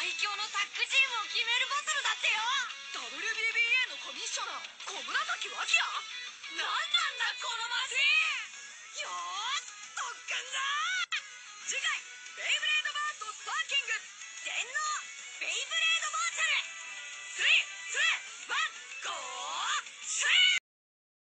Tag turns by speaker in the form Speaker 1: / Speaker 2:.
Speaker 1: 最強のタッグチームを決めるバトルだってよ。
Speaker 2: WBBA のコミッショナー小紫脇也
Speaker 1: 何なんだこのマシン
Speaker 2: よーし特訓だ。次回ベイブレードバーストスパーキング電脳ベイブレードバーチャル。3